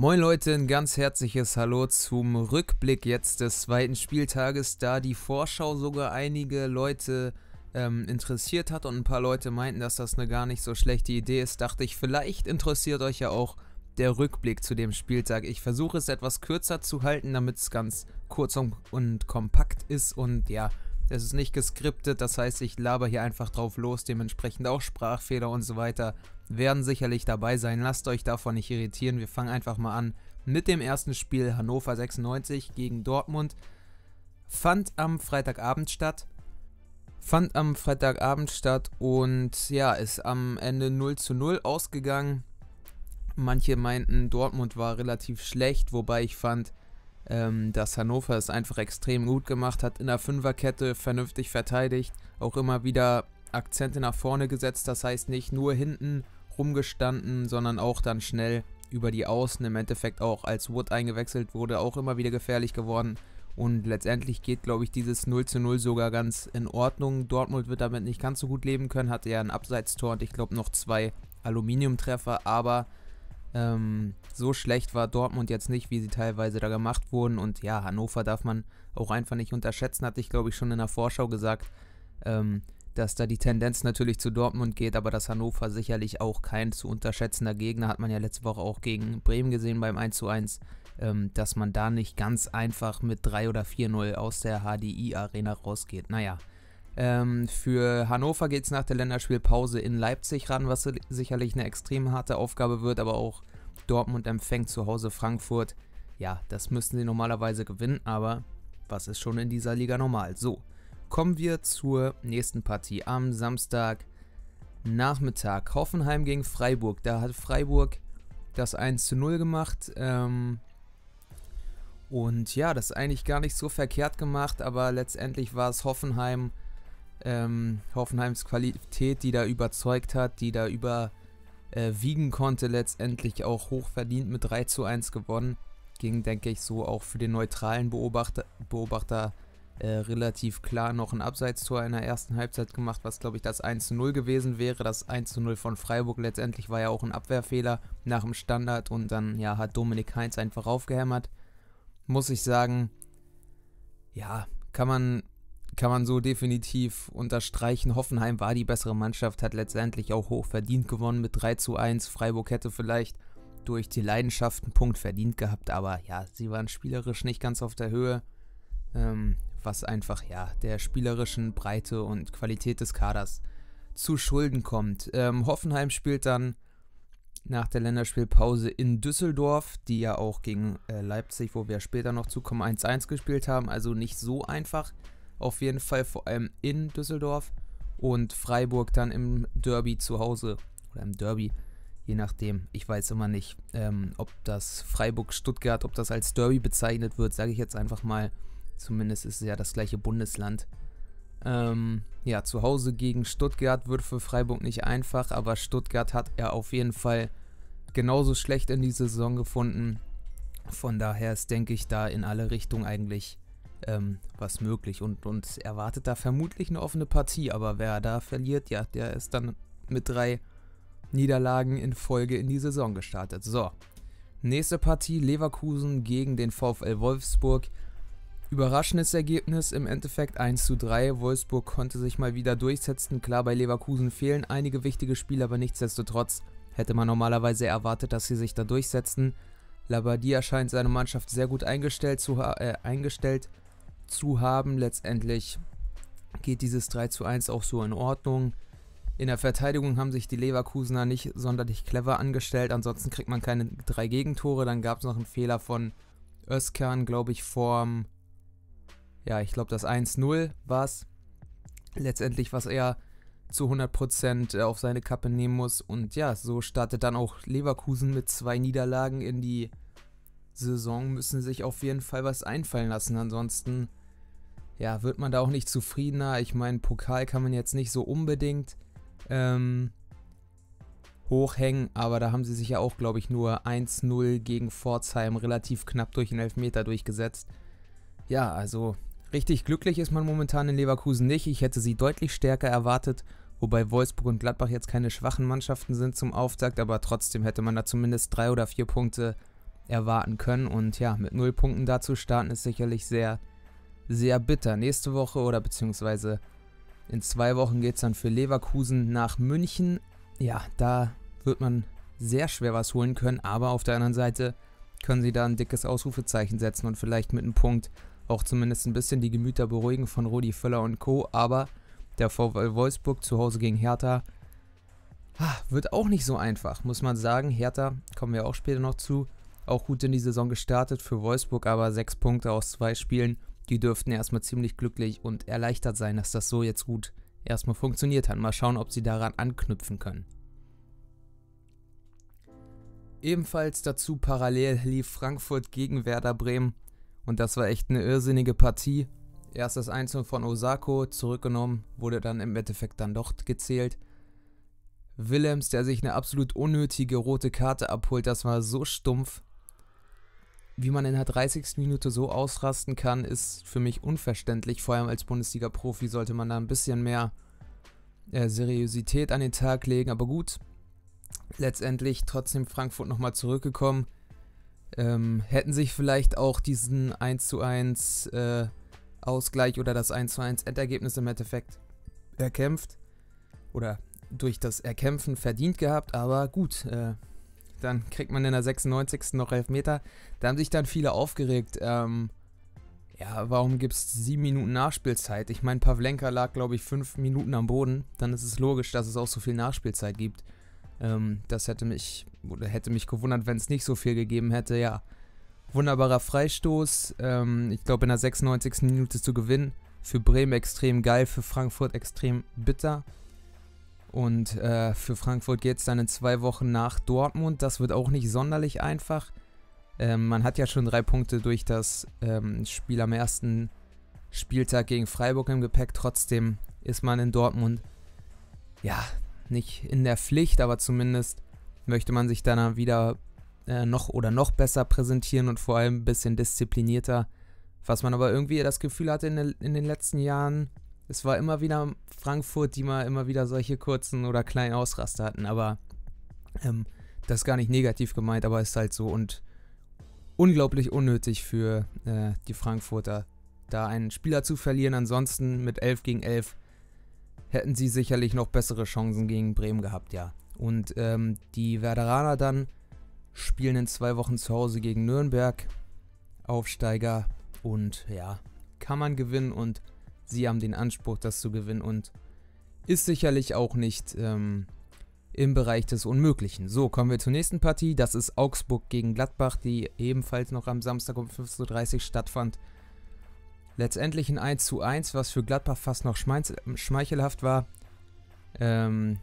Moin Leute, ein ganz herzliches Hallo zum Rückblick jetzt des zweiten Spieltages, da die Vorschau sogar einige Leute ähm, interessiert hat und ein paar Leute meinten, dass das eine gar nicht so schlechte Idee ist, dachte ich, vielleicht interessiert euch ja auch der Rückblick zu dem Spieltag. Ich versuche es etwas kürzer zu halten, damit es ganz kurz und, und kompakt ist und ja, es ist nicht geskriptet, das heißt, ich laber hier einfach drauf los, dementsprechend auch Sprachfehler und so weiter werden sicherlich dabei sein. Lasst euch davon nicht irritieren. Wir fangen einfach mal an mit dem ersten Spiel Hannover 96 gegen Dortmund. Fand am Freitagabend statt. Fand am Freitagabend statt und ja, ist am Ende 0 zu 0 ausgegangen. Manche meinten, Dortmund war relativ schlecht, wobei ich fand, ähm, dass Hannover es einfach extrem gut gemacht hat. In der Fünferkette vernünftig verteidigt, auch immer wieder Akzente nach vorne gesetzt. Das heißt nicht nur hinten rumgestanden, sondern auch dann schnell über die Außen. Im Endeffekt auch als Wood eingewechselt wurde, auch immer wieder gefährlich geworden. Und letztendlich geht, glaube ich, dieses 0 zu 0 sogar ganz in Ordnung. Dortmund wird damit nicht ganz so gut leben können, hatte ja ein Abseitstor und ich glaube noch zwei Aluminiumtreffer, aber ähm, so schlecht war Dortmund jetzt nicht, wie sie teilweise da gemacht wurden. Und ja, Hannover darf man auch einfach nicht unterschätzen, hatte ich glaube ich schon in der Vorschau gesagt, ähm, dass da die Tendenz natürlich zu Dortmund geht, aber dass Hannover sicherlich auch kein zu unterschätzender Gegner, hat man ja letzte Woche auch gegen Bremen gesehen beim 1:1, ähm, dass man da nicht ganz einfach mit 3 oder 4-0 aus der HDI-Arena rausgeht. Naja, ähm, für Hannover geht es nach der Länderspielpause in Leipzig ran, was sicherlich eine extrem harte Aufgabe wird, aber auch Dortmund empfängt zu Hause Frankfurt. Ja, das müssten sie normalerweise gewinnen, aber was ist schon in dieser Liga normal? So, kommen wir zur nächsten Partie am Samstag Nachmittag. Hoffenheim gegen Freiburg. Da hat Freiburg das 1 zu 0 gemacht. Ähm, und ja, das ist eigentlich gar nicht so verkehrt gemacht, aber letztendlich war es Hoffenheim ähm, Hoffenheims Qualität, die da überzeugt hat, die da überwiegen äh, konnte, letztendlich auch hochverdient mit 3 zu 1 gewonnen. Ging, denke ich, so auch für den neutralen Beobachter, Beobachter äh, relativ klar noch ein Abseitstor in der ersten Halbzeit gemacht, was glaube ich das 1 zu 0 gewesen wäre. Das 1 zu 0 von Freiburg letztendlich war ja auch ein Abwehrfehler nach dem Standard und dann ja hat Dominik Heinz einfach aufgehämmert. Muss ich sagen, ja, kann man kann man so definitiv unterstreichen. Hoffenheim war die bessere Mannschaft, hat letztendlich auch hoch verdient gewonnen mit 3 zu 1. Freiburg hätte vielleicht durch die Leidenschaft einen Punkt verdient gehabt, aber ja, sie waren spielerisch nicht ganz auf der Höhe, ähm, was einfach ja der spielerischen Breite und Qualität des Kaders zu Schulden kommt. Ähm, Hoffenheim spielt dann nach der Länderspielpause in Düsseldorf, die ja auch gegen äh, Leipzig, wo wir später noch zukommen, 1-1 gespielt haben, also nicht so einfach auf jeden Fall vor allem in Düsseldorf und Freiburg dann im Derby zu Hause oder im Derby, je nachdem. Ich weiß immer nicht, ähm, ob das Freiburg-Stuttgart, ob das als Derby bezeichnet wird, sage ich jetzt einfach mal. Zumindest ist es ja das gleiche Bundesland. Ähm, ja, zu Hause gegen Stuttgart wird für Freiburg nicht einfach, aber Stuttgart hat er auf jeden Fall genauso schlecht in die Saison gefunden. Von daher ist, denke ich, da in alle Richtungen eigentlich ähm, was möglich und, und erwartet da vermutlich eine offene Partie, aber wer da verliert, ja, der ist dann mit drei Niederlagen in Folge in die Saison gestartet. So, nächste Partie Leverkusen gegen den VfL Wolfsburg. Überraschendes Ergebnis im Endeffekt 1 zu 3. Wolfsburg konnte sich mal wieder durchsetzen. Klar, bei Leverkusen fehlen einige wichtige Spiele, aber nichtsdestotrotz hätte man normalerweise erwartet, dass sie sich da durchsetzen. Labadia scheint seine Mannschaft sehr gut eingestellt zu, äh, eingestellt zu haben. Letztendlich geht dieses 3 zu 1 auch so in Ordnung. In der Verteidigung haben sich die Leverkusener nicht sonderlich clever angestellt. Ansonsten kriegt man keine drei Gegentore. Dann gab es noch einen Fehler von Özkan, glaube ich, vorm. Ja, ich glaube, das 1-0 war es. Letztendlich, was er zu 100% äh, auf seine Kappe nehmen muss. Und ja, so startet dann auch Leverkusen mit zwei Niederlagen in die Saison. Müssen sich auf jeden Fall was einfallen lassen. Ansonsten ja, wird man da auch nicht zufriedener. Ich meine, Pokal kann man jetzt nicht so unbedingt ähm, hochhängen, aber da haben sie sich ja auch, glaube ich, nur 1-0 gegen Pforzheim relativ knapp durch den Elfmeter durchgesetzt. Ja, also richtig glücklich ist man momentan in Leverkusen nicht. Ich hätte sie deutlich stärker erwartet, wobei Wolfsburg und Gladbach jetzt keine schwachen Mannschaften sind zum Auftakt, aber trotzdem hätte man da zumindest drei oder vier Punkte erwarten können. Und ja, mit null Punkten dazu starten ist sicherlich sehr, sehr bitter. Nächste Woche oder beziehungsweise in zwei Wochen geht es dann für Leverkusen nach München. Ja, da wird man sehr schwer was holen können, aber auf der anderen Seite können sie da ein dickes Ausrufezeichen setzen und vielleicht mit einem Punkt auch zumindest ein bisschen die Gemüter beruhigen von Rudi Völler und Co. Aber der VfL Wolfsburg zu Hause gegen Hertha wird auch nicht so einfach, muss man sagen. Hertha, kommen wir auch später noch zu, auch gut in die Saison gestartet für Wolfsburg, aber sechs Punkte aus zwei Spielen, die dürften erstmal ziemlich glücklich und erleichtert sein, dass das so jetzt gut erstmal funktioniert hat. Mal schauen, ob sie daran anknüpfen können. Ebenfalls dazu parallel lief Frankfurt gegen Werder Bremen und das war echt eine irrsinnige Partie. Erst das Einzelne von Osako zurückgenommen, wurde dann im Endeffekt dann doch gezählt. Willems, der sich eine absolut unnötige rote Karte abholt, das war so stumpf. Wie man in der 30. Minute so ausrasten kann, ist für mich unverständlich. Vor allem als Bundesliga-Profi sollte man da ein bisschen mehr äh, Seriosität an den Tag legen. Aber gut, letztendlich trotzdem Frankfurt nochmal zurückgekommen. Ähm, hätten sich vielleicht auch diesen 1 zu 1 äh, Ausgleich oder das 1 zu 1 Endergebnis im Endeffekt erkämpft oder durch das Erkämpfen verdient gehabt, aber gut, äh, dann kriegt man in der 96. noch 11 Meter. Da haben sich dann viele aufgeregt. Ähm, ja, warum gibt es 7 Minuten Nachspielzeit? Ich meine, Pavlenka lag, glaube ich, 5 Minuten am Boden. Dann ist es logisch, dass es auch so viel Nachspielzeit gibt. Ähm, das hätte mich, oder hätte mich gewundert, wenn es nicht so viel gegeben hätte. Ja, wunderbarer Freistoß. Ähm, ich glaube, in der 96. Minute zu gewinnen. Für Bremen extrem geil, für Frankfurt extrem bitter. Und äh, für Frankfurt geht es dann in zwei Wochen nach Dortmund. Das wird auch nicht sonderlich einfach. Ähm, man hat ja schon drei Punkte durch das ähm, Spiel am ersten Spieltag gegen Freiburg im Gepäck. Trotzdem ist man in Dortmund ja nicht in der Pflicht, aber zumindest möchte man sich dann wieder äh, noch oder noch besser präsentieren und vor allem ein bisschen disziplinierter. Was man aber irgendwie das Gefühl hatte in, in den letzten Jahren, es war immer wieder Frankfurt, die mal immer wieder solche kurzen oder kleinen Ausraster hatten, aber ähm, das ist gar nicht negativ gemeint, aber ist halt so und unglaublich unnötig für äh, die Frankfurter, da einen Spieler zu verlieren. Ansonsten mit 11 gegen 11 hätten sie sicherlich noch bessere Chancen gegen Bremen gehabt, ja. Und ähm, die Werderaner dann spielen in zwei Wochen zu Hause gegen Nürnberg, Aufsteiger und ja, kann man gewinnen und sie haben den Anspruch, das zu gewinnen und ist sicherlich auch nicht ähm, im Bereich des Unmöglichen. So, kommen wir zur nächsten Partie. Das ist Augsburg gegen Gladbach, die ebenfalls noch am Samstag um 15.30 Uhr stattfand. Letztendlich ein 1 zu 1, was für Gladbach fast noch schmeichelhaft war. Ähm,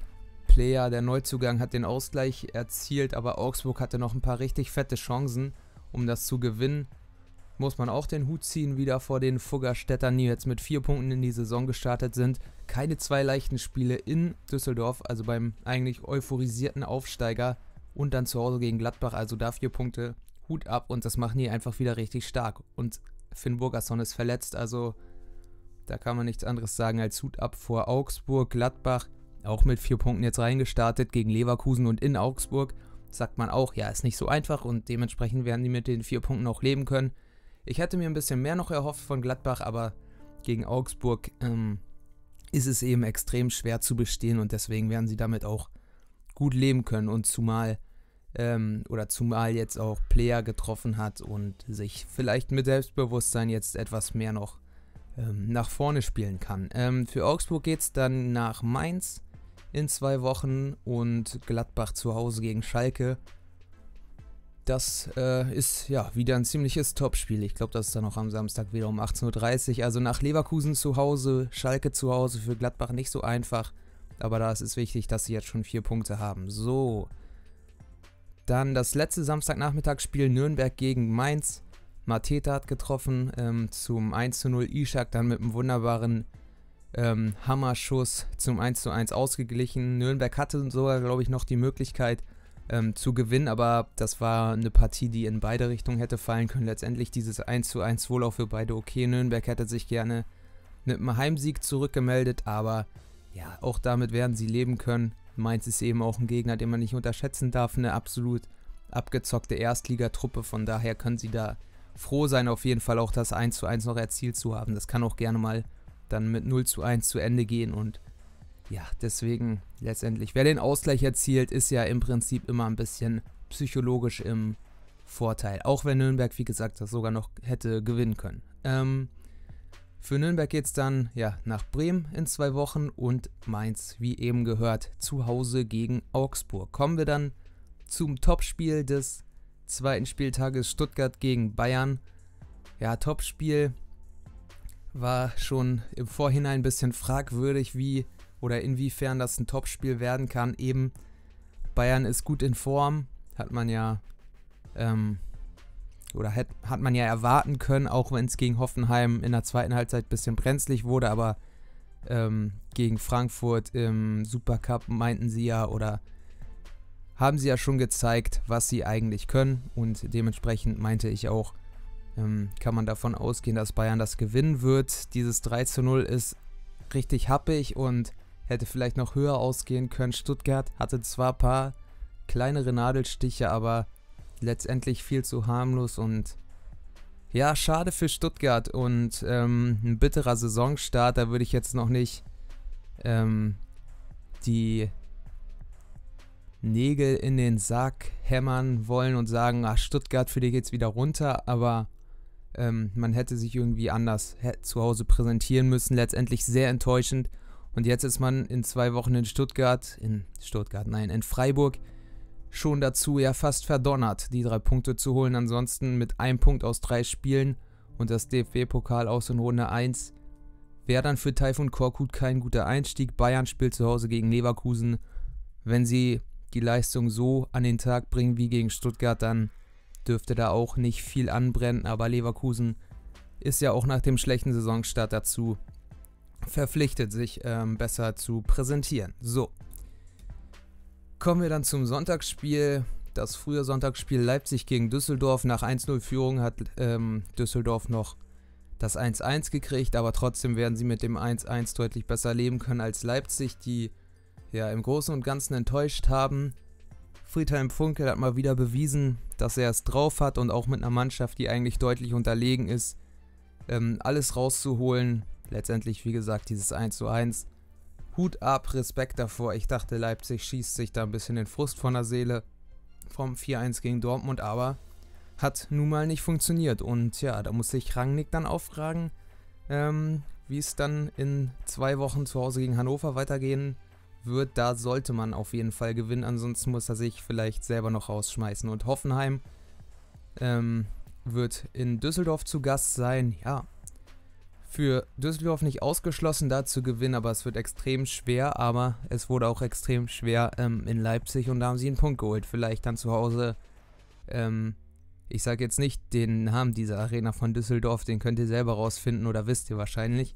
Player, der Neuzugang, hat den Ausgleich erzielt, aber Augsburg hatte noch ein paar richtig fette Chancen, um das zu gewinnen muss man auch den Hut ziehen wieder vor den Fuggerstädtern, die jetzt mit vier Punkten in die Saison gestartet sind. Keine zwei leichten Spiele in Düsseldorf, also beim eigentlich euphorisierten Aufsteiger und dann zu Hause gegen Gladbach, also da vier Punkte, Hut ab und das machen die einfach wieder richtig stark. Und Finn Burgerson ist verletzt, also da kann man nichts anderes sagen als Hut ab vor Augsburg, Gladbach, auch mit vier Punkten jetzt reingestartet gegen Leverkusen und in Augsburg. Sagt man auch, ja, ist nicht so einfach und dementsprechend werden die mit den vier Punkten auch leben können. Ich hätte mir ein bisschen mehr noch erhofft von Gladbach, aber gegen Augsburg ähm, ist es eben extrem schwer zu bestehen und deswegen werden sie damit auch gut leben können und zumal ähm, oder zumal jetzt auch Player getroffen hat und sich vielleicht mit Selbstbewusstsein jetzt etwas mehr noch ähm, nach vorne spielen kann. Ähm, für Augsburg geht es dann nach Mainz in zwei Wochen und Gladbach zu Hause gegen Schalke. Das äh, ist ja wieder ein ziemliches Topspiel. Ich glaube, das ist dann noch am Samstag wieder um 18.30 Uhr. Also nach Leverkusen zu Hause, Schalke zu Hause, für Gladbach nicht so einfach. Aber da ist es wichtig, dass sie jetzt schon vier Punkte haben. So. Dann das letzte Samstagnachmittagsspiel Nürnberg gegen Mainz. Mateta hat getroffen ähm, zum 1 zu 0. Ishak dann mit einem wunderbaren ähm, Hammerschuss zum 1 zu 1 ausgeglichen. Nürnberg hatte sogar, glaube ich, noch die Möglichkeit, ähm, zu gewinnen, aber das war eine Partie, die in beide Richtungen hätte fallen können. Letztendlich dieses 1 zu 1 wohl auch für beide okay. Nürnberg hätte sich gerne mit einem Heimsieg zurückgemeldet, aber ja, auch damit werden sie leben können. Mainz ist eben auch ein Gegner, den man nicht unterschätzen darf. Eine absolut abgezockte Erstligatruppe, von daher können sie da froh sein, auf jeden Fall auch das 1 zu 1 noch erzielt zu haben. Das kann auch gerne mal dann mit 0 zu 1 zu Ende gehen und ja, deswegen letztendlich, wer den Ausgleich erzielt, ist ja im Prinzip immer ein bisschen psychologisch im Vorteil. Auch wenn Nürnberg, wie gesagt, das sogar noch hätte gewinnen können. Ähm, für Nürnberg geht es dann ja, nach Bremen in zwei Wochen und Mainz, wie eben gehört, zu Hause gegen Augsburg. Kommen wir dann zum Topspiel des zweiten Spieltages Stuttgart gegen Bayern. Ja, Topspiel war schon im Vorhinein ein bisschen fragwürdig, wie oder inwiefern das ein Topspiel werden kann. Eben Bayern ist gut in Form, hat man ja ähm, oder hat, hat man ja erwarten können, auch wenn es gegen Hoffenheim in der zweiten Halbzeit ein bisschen brenzlig wurde, aber ähm, gegen Frankfurt im Supercup meinten sie ja oder haben sie ja schon gezeigt, was sie eigentlich können und dementsprechend meinte ich auch, ähm, kann man davon ausgehen, dass Bayern das gewinnen wird. Dieses 3 zu 0 ist richtig happig und hätte vielleicht noch höher ausgehen können. Stuttgart hatte zwar ein paar kleinere Nadelstiche, aber letztendlich viel zu harmlos und ja, schade für Stuttgart und ähm, ein bitterer Saisonstart. Da würde ich jetzt noch nicht ähm, die Nägel in den Sack hämmern wollen und sagen, ach, Stuttgart, für dich geht's wieder runter, aber ähm, man hätte sich irgendwie anders zu Hause präsentieren müssen. Letztendlich sehr enttäuschend. Und jetzt ist man in zwei Wochen in Stuttgart, in Stuttgart, nein, in Freiburg schon dazu ja fast verdonnert, die drei Punkte zu holen. Ansonsten mit einem Punkt aus drei Spielen und das DFB-Pokal aus in Runde 1 wäre dann für Taifun Korkut kein guter Einstieg. Bayern spielt zu Hause gegen Leverkusen. Wenn sie die Leistung so an den Tag bringen wie gegen Stuttgart, dann dürfte da auch nicht viel anbrennen. Aber Leverkusen ist ja auch nach dem schlechten Saisonstart dazu verpflichtet, sich ähm, besser zu präsentieren. So, Kommen wir dann zum Sonntagsspiel. Das frühe Sonntagsspiel Leipzig gegen Düsseldorf. Nach 1-0-Führung hat ähm, Düsseldorf noch das 1-1 gekriegt, aber trotzdem werden sie mit dem 1-1 deutlich besser leben können als Leipzig, die ja im Großen und Ganzen enttäuscht haben. Friedhelm Funkel hat mal wieder bewiesen, dass er es drauf hat und auch mit einer Mannschaft, die eigentlich deutlich unterlegen ist, ähm, alles rauszuholen. Letztendlich, wie gesagt, dieses 1 1 Hut ab, Respekt davor. Ich dachte, Leipzig schießt sich da ein bisschen den Frust von der Seele vom 4-1 gegen Dortmund, aber hat nun mal nicht funktioniert. Und ja, da muss sich Rangnick dann auffragen, ähm, wie es dann in zwei Wochen zu Hause gegen Hannover weitergehen wird. Da sollte man auf jeden Fall gewinnen, ansonsten muss er sich vielleicht selber noch rausschmeißen. Und Hoffenheim ähm, wird in Düsseldorf zu Gast sein. Ja, für Düsseldorf nicht ausgeschlossen, da zu gewinnen, aber es wird extrem schwer. Aber es wurde auch extrem schwer ähm, in Leipzig und da haben sie einen Punkt geholt. Vielleicht dann zu Hause. Ähm, ich sage jetzt nicht den Namen dieser Arena von Düsseldorf, den könnt ihr selber rausfinden oder wisst ihr wahrscheinlich.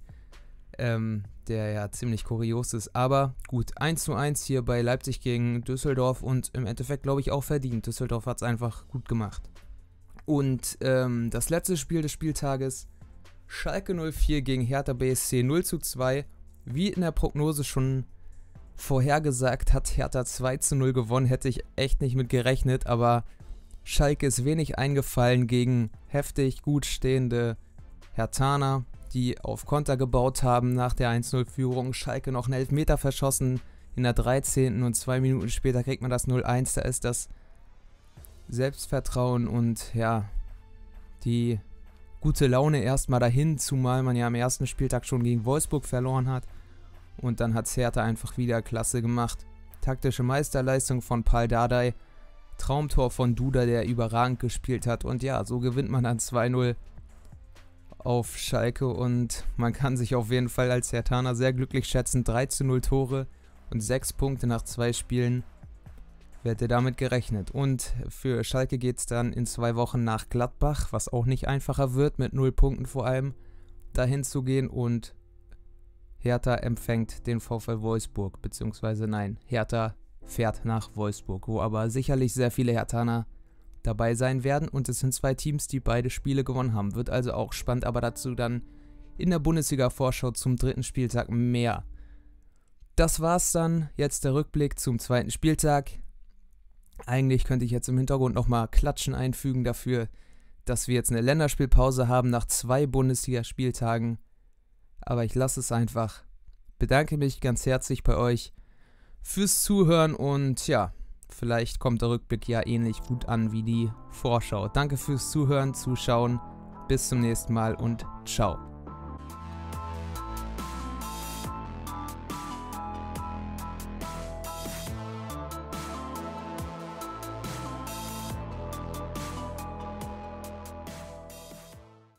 Ähm, der ja ziemlich kurios ist. Aber gut, 1 zu 1 hier bei Leipzig gegen Düsseldorf und im Endeffekt glaube ich auch verdient. Düsseldorf hat es einfach gut gemacht. Und ähm, das letzte Spiel des Spieltages Schalke 04 gegen Hertha BSC 0 zu 2. Wie in der Prognose schon vorhergesagt, hat Hertha 2 zu 0 gewonnen. Hätte ich echt nicht mit gerechnet, aber Schalke ist wenig eingefallen gegen heftig gut stehende Hertaner, die auf Konter gebaut haben nach der 1-0-Führung. Schalke noch einen Elfmeter verschossen in der 13. und zwei Minuten später kriegt man das 0-1. Da ist das Selbstvertrauen und ja, die gute Laune erstmal dahin, zumal man ja am ersten Spieltag schon gegen Wolfsburg verloren hat. Und dann hat Hertha einfach wieder klasse gemacht. Taktische Meisterleistung von Paul Dardai. Traumtor von Duda, der überragend gespielt hat. Und ja, so gewinnt man dann 2-0 auf Schalke. Und man kann sich auf jeden Fall als Hertaner sehr glücklich schätzen. 3-0 Tore und 6 Punkte nach zwei Spielen. Wer hätte damit gerechnet? Und für Schalke geht es dann in zwei Wochen nach Gladbach, was auch nicht einfacher wird, mit null Punkten vor allem, dahin zu gehen. Und Hertha empfängt den VfL Wolfsburg, beziehungsweise nein, Hertha fährt nach Wolfsburg, wo aber sicherlich sehr viele Hertaner dabei sein werden. Und es sind zwei Teams, die beide Spiele gewonnen haben. Wird also auch spannend, aber dazu dann in der Bundesliga-Vorschau zum dritten Spieltag mehr. Das war's dann. Jetzt der Rückblick zum zweiten Spieltag. Eigentlich könnte ich jetzt im Hintergrund nochmal Klatschen einfügen dafür, dass wir jetzt eine Länderspielpause haben nach zwei Bundesligaspieltagen. Aber ich lasse es einfach. Bedanke mich ganz herzlich bei euch fürs Zuhören und ja, vielleicht kommt der Rückblick ja ähnlich gut an wie die Vorschau. Danke fürs Zuhören, Zuschauen. Bis zum nächsten Mal und ciao.